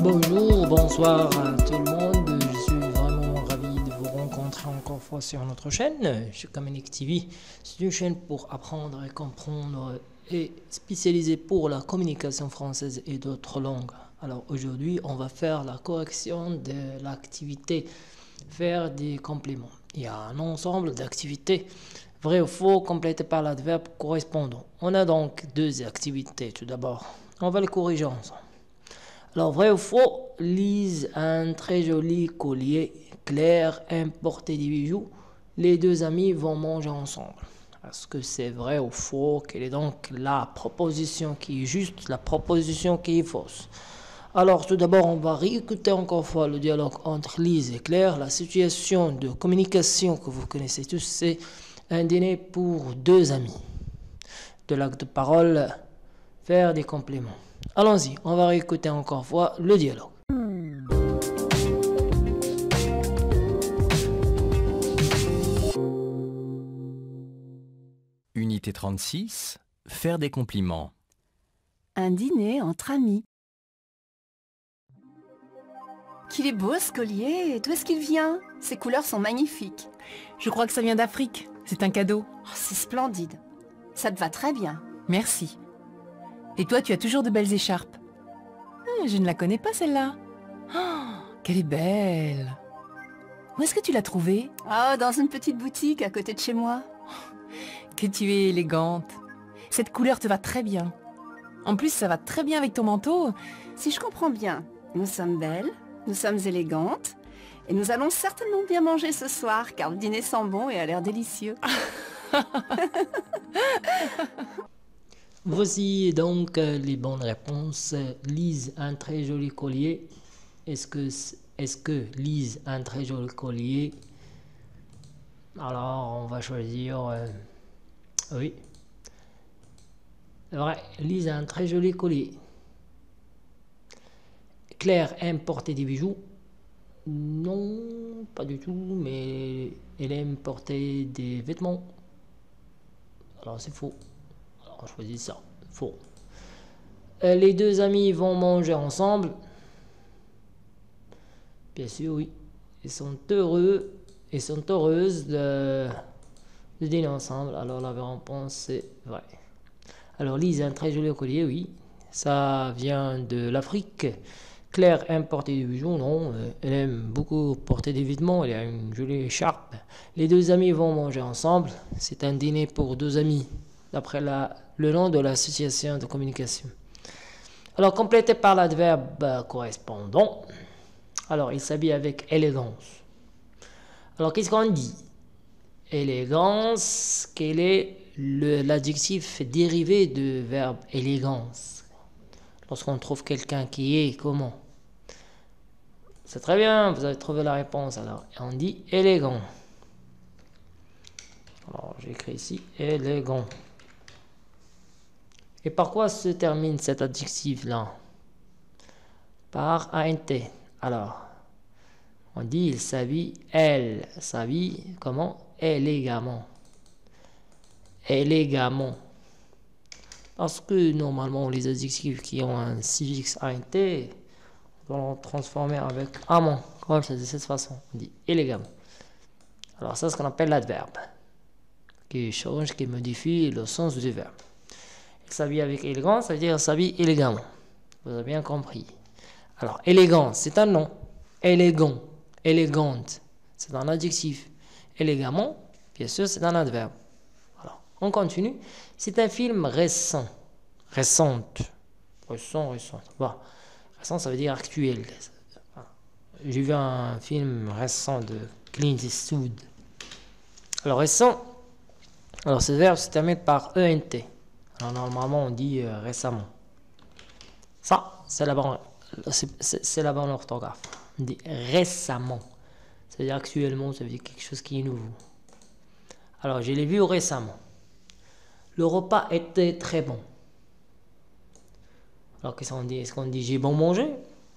Bonjour, bonsoir à tout le monde. Je suis vraiment ravi de vous rencontrer encore une fois sur notre chaîne. Suis Communique TV. C'est une chaîne pour apprendre et comprendre et spécialisée pour la communication française et d'autres langues. Alors aujourd'hui, on va faire la correction de l'activité faire des compléments. Il y a un ensemble d'activités vrai ou faux complétées par l'adverbe correspondant. On a donc deux activités tout d'abord. On va les corriger ensemble. Alors, vrai ou faux, Lise un très joli collier. Claire importé des bijoux. Les deux amis vont manger ensemble. Est-ce que c'est vrai ou faux? Quelle est donc la proposition qui est juste, la proposition qui est fausse? Alors, tout d'abord, on va réécouter encore une fois le dialogue entre Lise et Claire. La situation de communication que vous connaissez tous, c'est un dîner pour deux amis. De l'acte de parole, faire des compléments. Allons-y, on va réécouter encore une fois le dialogue. Unité 36. Faire des compliments. Un dîner entre amis. Qu'il est beau ce collier D'où est-ce qu'il vient? Ses couleurs sont magnifiques. Je crois que ça vient d'Afrique. C'est un cadeau. Oh, c'est splendide. Ça te va très bien. Merci. Et toi, tu as toujours de belles écharpes. Ah, je ne la connais pas celle-là. Oh, qu'elle est belle. Où est-ce que tu l'as trouvée? Oh, dans une petite boutique à côté de chez moi. Que tu es élégante. Cette couleur te va très bien. En plus, ça va très bien avec ton manteau. Si je comprends bien, nous sommes belles, nous sommes élégantes, et nous allons certainement bien manger ce soir, car le dîner sent bon et a l'air délicieux. Voici donc euh, les bonnes réponses. Lise un très joli collier. Est-ce que, est que Lise un très joli collier? Alors, on va choisir... euh, oui. Vrai, Lise un très joli collier. Claire aime porter des bijoux. Non, pas du tout, mais elle aime porter des vêtements. Alors c'est faux. Alors on choisit ça. Faux. Euh, les deux amis vont manger ensemble. Bien sûr, oui. Ils sont heureux. Ils sont heureuses de, dîner ensemble. Alors la réponse c'est vrai. Alors Lise un très joli collier, oui. Ça vient de l'Afrique. Claire aime porter des bijoux, non. Euh, Elle aime beaucoup porter des vêtements, elle a une jolie écharpe. Les deux amis vont manger ensemble. C'est un dîner pour deux amis, d'après le nom de l'association de communication. Alors, complété par l'adverbe correspondant. Alors, il s'habille avec élégance. Alors, qu'est-ce qu'on dit? Élégance, quel est l'adjectif dérivé du verbe élégance? Lorsqu'on trouve quelqu'un qui est comment? C'est très bien, vous avez trouvé la réponse alors. On dit élégant. Alors, j'écris ici élégant. Et par quoi se termine cet adjectif-là? Par ANT. Alors, on dit il s'habille, elle s'habille comment? Élégamment. Élégamment. Parce que normalement, les adjectifs qui ont un suffixe ANT, on doit les transformer avec amant. Comme ça, de cette façon. On dit élégamment. Alors, ça, c'est ce qu'on appelle l'adverbe. Qui change, qui modifie le sens du verbe. Il s'habille avec élégance, ça veut dire s'habille élégamment. Vous avez bien compris. Alors, élégance, c'est un nom. Élégant, élégante, c'est un adjectif. Élégamment, bien sûr, c'est un adverbe. Alors, on continue. C'est un film récent. Récente. Récent, récent. Bon. Récent, ça veut dire actuel. J'ai vu un film récent de Clint Eastwood. Alors, récent, alors ce verbe se termine par ENT. Alors, normalement, on dit euh, récemment. Ça, c'est la bonne, c'est- la bonne orthographe. On dit récemment. Ça veut dire actuellement, ça veut dire quelque chose qui est nouveau. Alors, je l'ai vu récemment. Le repas était très bon. Qu'est-ce qu'on dit Est-ce qu'on dit j'ai bon mangé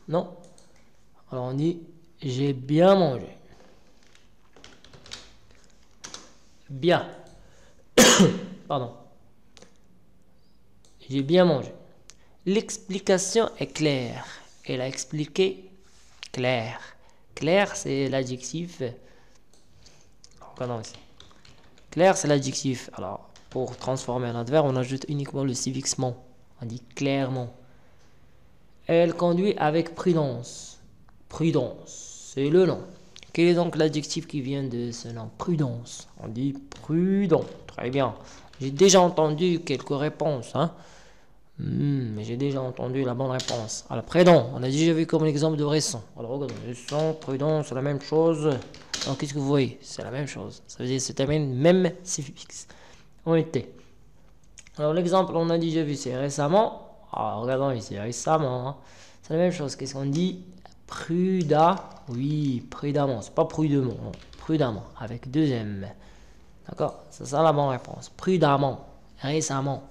Non. Alors, on dit J'ai bien mangé. Bien. Pardon. J'ai bien mangé. L'explication est claire. Elle a expliqué clair. Clair, c'est l'adjectif. Ici. Clair, c'est l'adjectif. Alors, pour transformer un adverbe, on ajoute uniquement le suffixement. On dit clairement. Elle conduit avec prudence. Prudence, c'est le nom. Quel est donc l'adjectif qui vient de ce nom? Prudence. On dit prudent. Très bien. J'ai déjà entendu quelques réponses. Hein hmm, j'ai déjà entendu la bonne réponse. Alors, prudent, on a déjà vu comme l'exemple de récent. Alors, regardez, récent, prudent, c'est la même chose. Alors, qu'est-ce que vous voyez? C'est la même chose. Ça veut dire que c'est termine même suffixe. On était. Alors, l'exemple, on a déjà vu, c'est récemment. Alors, regardons ici, récemment. C'est la même chose. Qu'est-ce qu'on dit? Prudent. Oui, prudemment. C'est pas prudemment. Prudemment. Avec deux M. D'accord? C'est ça la bonne réponse. Prudemment. Récemment.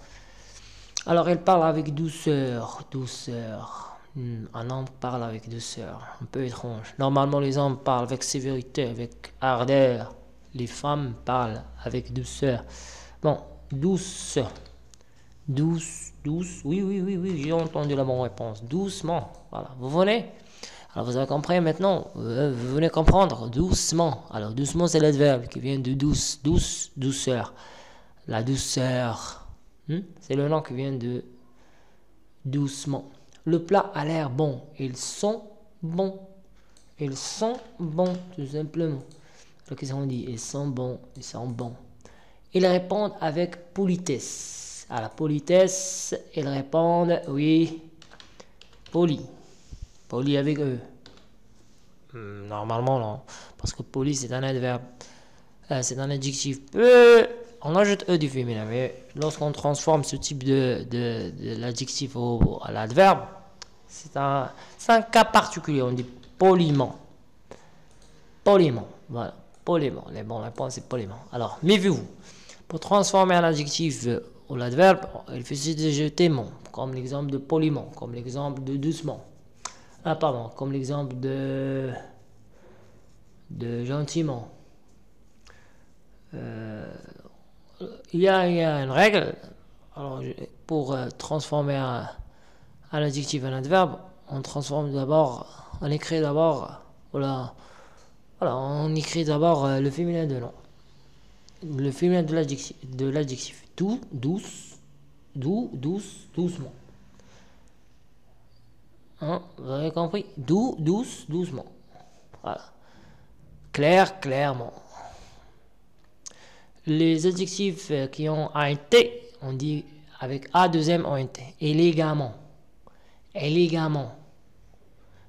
Alors, elle parle avec douceur. Douceur. Hmm, un homme parle avec douceur. Un peu étrange. Normalement, les hommes parlent avec sévérité, avec ardeur. Les femmes parlent avec douceur. Bon, douce. Douce, douce. Oui, oui, oui, oui, j'ai entendu la bonne réponse. Doucement. Voilà. Vous venez? Alors vous avez compris maintenant, euh, vous venez comprendre, doucement. Alors doucement c'est l'adverbe qui vient de douce, douce, douceur. La douceur, hmm? c'est le nom qui vient de doucement. Le plat a l'air bon, ils sont bons. Ils sont bons, tout simplement. Qu'est-ce qu'on dit Ils sont bons, ils sont bons. Ils répondent avec politesse. À la politesse, ils répondent oui, poli. Poli avec eux. Hmm, normalement, non. Parce que poli, c'est un adverbe. Euh, c'est un adjectif. On ajoute eux du féminin. Mais lorsqu'on transforme ce type de, l'adjectif à l'adverbe, c'est un, cas particulier. On dit poliment. Poliment. Voilà. Poliment. Les bons réponses, c'est poliment. Alors, méfiez-vous. Pour transformer un adjectif ou l'adverbe, il suffit de jeter mon, comme l'exemple de poliment, comme l'exemple de doucement. Ah, pardon, comme l'exemple de, de gentiment. Euh, il, y a, il, y a, une règle alors, pour euh, transformer un, un, adjectif en adverbe. On transforme d'abord, on écrit d'abord, voilà, voilà, on écrit d'abord euh, le féminin de nom. Le féminin de l'adjectif. Doux, douce, doux, douce, doucement. Hein, vous avez compris? Doux, douce, doucement. Voilà. Clair, clairement. Les adjectifs euh, qui ont un T, on dit avec A deuxième ont un T. Élégamment. Élégamment.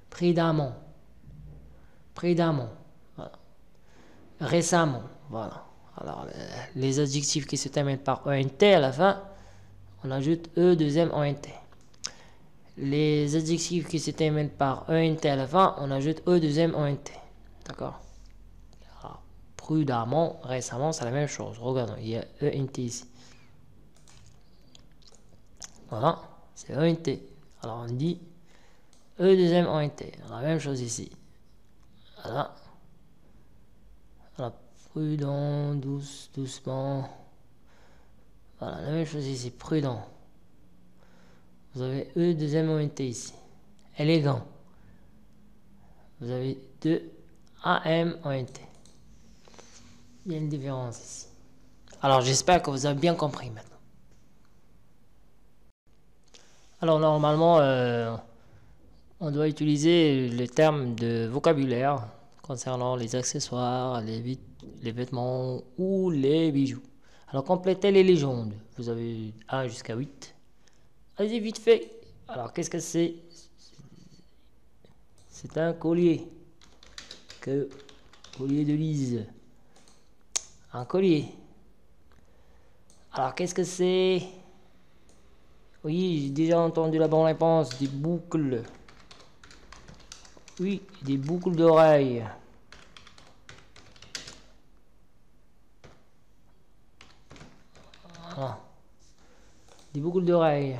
Prédamment. Prédamment. Récemment. Voilà. Alors, euh, les adjectifs qui se terminent par ENT à la fin, on ajoute E deuxième ONT. Les adjectifs qui se terminent par ENT à la fin, on ajoute E deuxième ENT. D'accord Prudemment, récemment, c'est la même chose. Regardons, il y a ENT ici. Voilà, c'est ENT. Alors on dit E deuxième ENT. La même chose ici. Voilà. Voilà, prudent, douce, doucement. Voilà, la même chose ici, prudent. Vous avez E deuxième ONT ici. Élégant. Vous avez deux AM ONT. Il y a une différence ici. Alors j'espère que vous avez bien compris maintenant. Alors normalement, euh, on doit utiliser les termes de vocabulaire concernant les accessoires, les, les vêtements ou les bijoux. Alors complétez les légendes. Vous avez 1 jusqu'à 8. Allez vite fait. Alors, qu'est-ce que c'est? C'est un collier. Que collier de lise. Un collier. Alors, qu'est-ce que c'est? Oui, j'ai déjà entendu la bonne réponse. Des boucles. Oui, des boucles d'oreilles. Ah. Des boucles d'oreilles.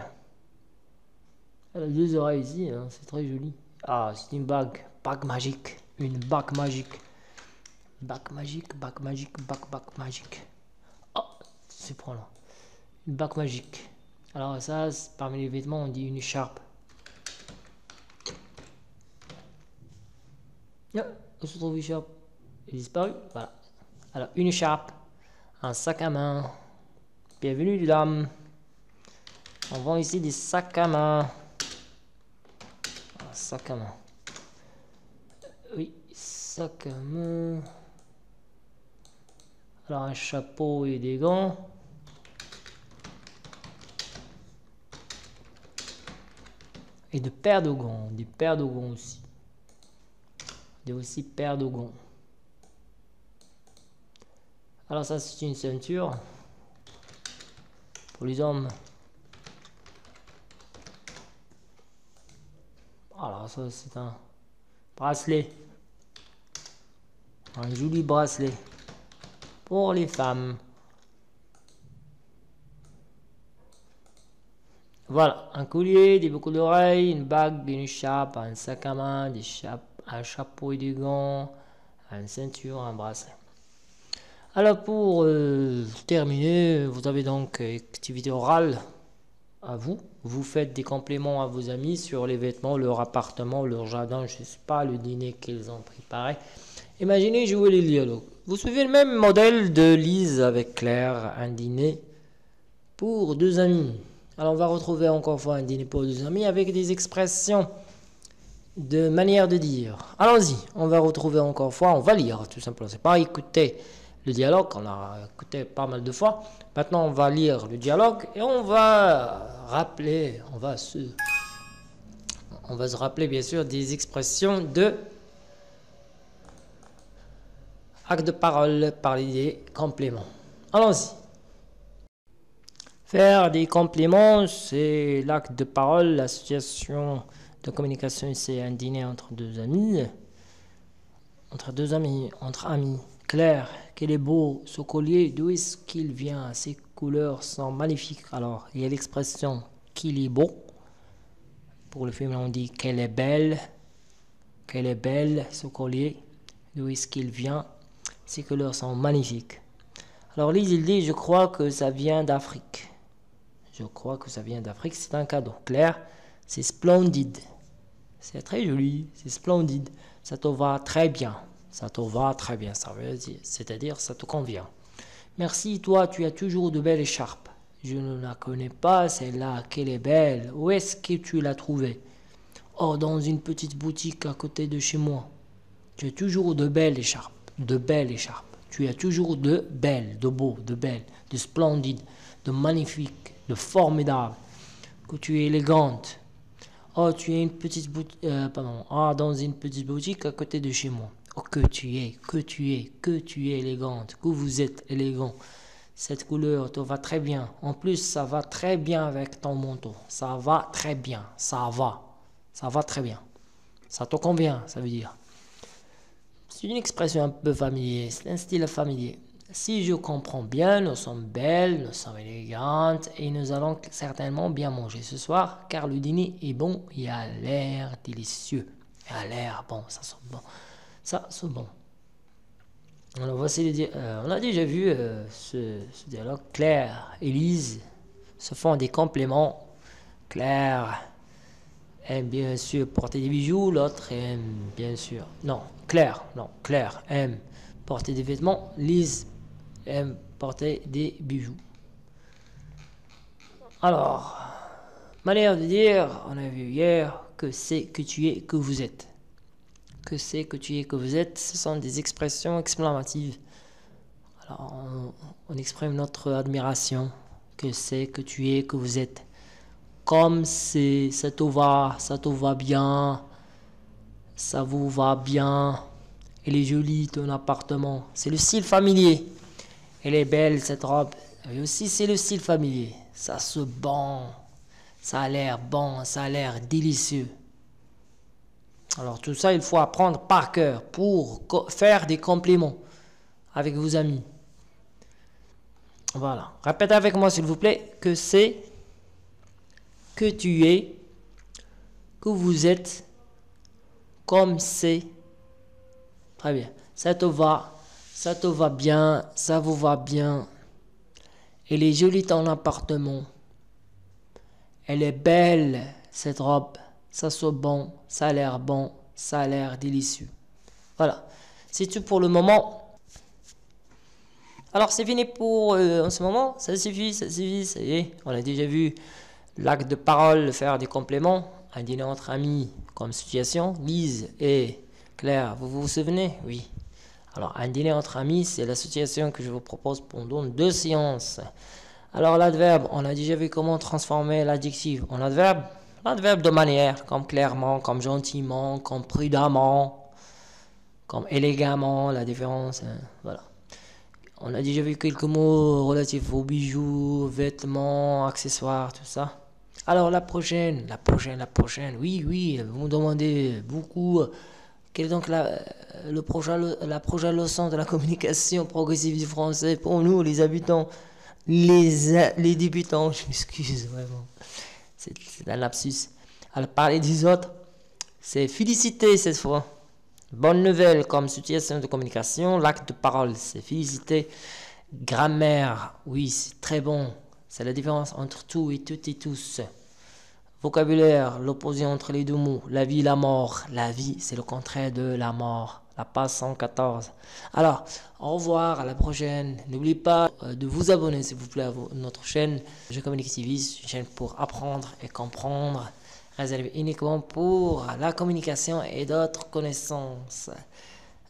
Elle a deux oreilles ici, hein, c'est très joli. Ah, c'est une bague, bague magique. une bague magique. Bague magique, bague magique, bague, magique. Oh, c'est pour là. Une bague magique. Alors ça, parmi les vêtements, on dit une écharpe. Ah, où se trouve l'écharpe Il est disparu Voilà. Alors, une écharpe, un sac à main. Bienvenue, dames. On vend ici des sacs à main. Sac à main. Oui, sac à main. Alors, un chapeau et des gants. Et de paires de gants. Des paires de gants aussi. Des aussi paires de gants. Alors ça c'est une ceinture pour les hommes. Alors ça c'est un bracelet. Un joli bracelet pour les femmes. Voilà, un collier, des boucles d'oreilles, une bague, une chape, un sac à main, des un chapeau et des gants, une ceinture, un bracelet. Alors pour euh, terminer, vous avez donc activité orale à vous. Vous faites des compléments à vos amis sur les vêtements, leur appartement, leur jardin, je ne sais pas, le dîner qu'ils ont préparé. Imaginez jouer les dialogues. Vous suivez le même modèle de Lise avec Claire, un dîner pour deux amis. Alors on va retrouver encore une fois un dîner pour deux amis avec des expressions de manière de dire. Allons-y, on va retrouver encore une fois, on va lire tout simplement. C'est pas écouter le dialogue qu'on a écouté pas mal de fois. Maintenant, on va lire le dialogue et on va rappeler, on va se, on va se rappeler bien sûr des expressions de acte de parole par des compléments. Allons-y. Faire des compléments, c'est l'acte de parole, l'association de communication, c'est un dîner entre deux amis, entre deux amis, entre amis. Claire, qu'il est beau ce collier, d'où est-ce qu'il vient Ses couleurs sont magnifiques. Alors, il y a l'expression qu'il est beau. Pour le film, on dit qu'elle est belle, qu'elle est belle ce collier, d'où est-ce qu'il vient Ses couleurs sont magnifiques. Alors, Lise, il dit Je crois que ça vient d'Afrique. Je crois que ça vient d'Afrique, c'est un cadeau. Claire, c'est splendide. C'est très joli, c'est splendide. Ça te va très bien. Ça te va très bien, ça veut dire, c'est-à-dire ça te convient. Merci, toi, tu as toujours de belles écharpes. Je ne la connais pas, celle-là, qu'elle est belle. Où est-ce que tu l'as trouvée? Oh, dans une petite boutique à côté de chez moi. Tu as toujours de belles écharpes, de belles écharpes. Tu as toujours de belles, de beaux, de belles, de splendides, de magnifiques, de formidables. Que tu es élégante. Oh, tu es une petite boutique, euh, pardon, ah, dans une petite boutique à côté de chez moi. Oh, que tu es, que tu es, que tu es élégante, que vous êtes élégant. Cette couleur te va très bien. En plus, ça va très bien avec ton manteau. Ça va très bien. Ça va. Ça va très bien. Ça te convient, ça veut dire. C'est une expression un peu familière. C'est un style familier. Si je comprends bien, nous sommes belles, nous sommes élégantes et nous allons certainement bien manger ce soir car le dîner est bon et a l'air délicieux. A l'air bon, ça sent bon. Ça, c'est bon. Alors voici euh, on a déjà vu euh, ce, dialogue. Claire et Lise se font des compléments. Claire aime bien sûr porter des bijoux, l'autre aime bien sûr. Non, Claire, non, Claire aime porter des vêtements, Lise aime porter des bijoux. Alors, manière de dire, on a vu hier que c'est que tu es, que vous êtes que c'est, que tu es, que vous êtes, ce sont des expressions exclamatives. Alors, on, exprime notre admiration, que c'est, que tu es, que vous êtes. Comme c'est, ça te va, ça te va bien, ça vous va bien. Elle est jolie, ton appartement. C'est le style familier. Elle est belle, cette robe. Et aussi, c'est le style familier. Ça se bon. Ça a l'air bon, ça a l'air délicieux. Alors tout ça, il faut apprendre par cœur pour faire des compléments avec vos amis. Voilà. Répétez avec moi, s'il vous plaît, que c'est, que tu es, que vous êtes, comme c'est, Très bien. Ça te va. Ça te va bien. Ça vous va bien. Elle est jolie ton appartement. Elle est belle, cette robe. Ça sent bon. Ça a l'air bon. Ça a l'air délicieux. Voilà. C'est tout pour le moment. Alors, c'est fini pour euh, en ce moment. Ça suffit, ça suffit, ça y est. On a déjà vu l'acte de parole, faire des compléments. Un dîner entre amis comme situation. Lise et Claire, vous vous souvenez? Oui. Alors, un dîner entre amis, c'est l'association que je vous propose pendant deux séances. Alors, l'adverbe, on a déjà vu comment transformer l'adjectif en adverbe. L'adverbe de manière, comme clairement, comme gentiment, comme prudemment, comme élégamment, la différence, hein, voilà. On a déjà vu quelques mots relatifs aux bijoux, vêtements, accessoires, tout ça. Alors la prochaine, la prochaine, la prochaine, oui, oui, vous me demandez beaucoup quelle est donc le prochain, la prochaine leçon de la communication progressive du français pour nous, les habitants, les, les débutants Je m'excuse vraiment. C'est un lapsus. À parler des autres, c'est féliciter cette fois. Bonne nouvelle comme situation de communication. L'acte de parole, c'est féliciter. Grammaire, oui, c'est très bon. C'est la différence entre tout et tout et tous. Vocabulaire, l'opposé entre les deux mots. La vie, la mort. La vie, c'est le contraire de la mort. La page 114. Alors, au revoir, à la prochaine. N'oubliez pas euh, de vous abonner, s'il vous plaît, à notre chaîne Je Communique TV, une chaîne pour apprendre et comprendre, réservée uniquement pour la communication et d'autres connaissances.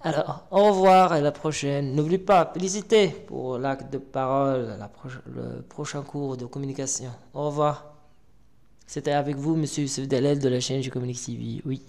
Alors, au revoir à la prochaine. N'oubliez pas, féliciter pour l'acte de parole, le prochain cours de communication. Au revoir. C'était avec vous, monsieur Yusuf Dalel de la chaîne Je Communique TV. Oui.